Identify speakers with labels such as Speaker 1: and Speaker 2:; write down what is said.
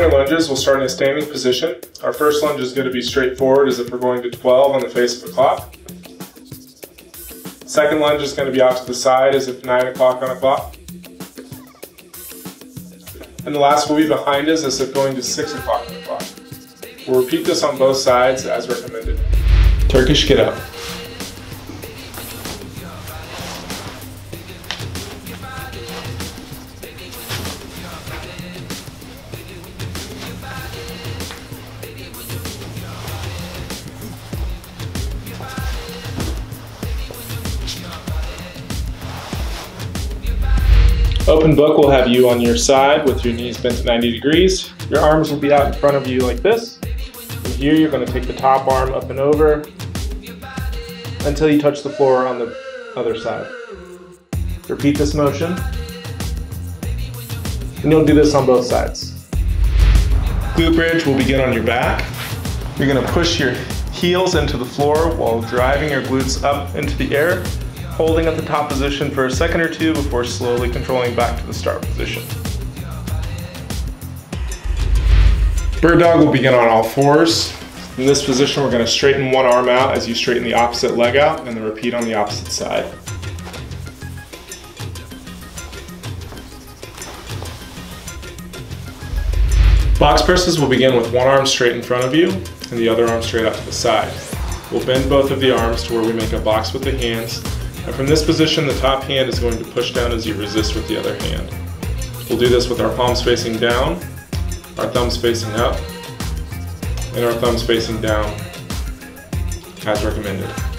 Speaker 1: performing our lunges, we'll start in a standing position. Our first lunge is going to be straightforward as if we're going to 12 on the face of a clock. Second lunge is going to be out to the side as if 9 o'clock on a clock. And the last will be behind us as if going to 6 o'clock on the clock. We'll repeat this on both sides as recommended. Turkish get up. Open book will have you on your side with your knees bent to 90 degrees. Your arms will be out in front of you like this. From here, you're going to take the top arm up and over until you touch the floor on the other side. Repeat this motion. And you'll do this on both sides. Glute bridge will begin on your back. You're going to push your heels into the floor while driving your glutes up into the air holding at the top position for a second or two before slowly controlling back to the start position. Bird dog will begin on all fours. In this position, we're going to straighten one arm out as you straighten the opposite leg out, and then repeat on the opposite side. Box presses will begin with one arm straight in front of you and the other arm straight out to the side. We'll bend both of the arms to where we make a box with the hands and from this position, the top hand is going to push down as you resist with the other hand. We'll do this with our palms facing down, our thumbs facing up, and our thumbs facing down as recommended.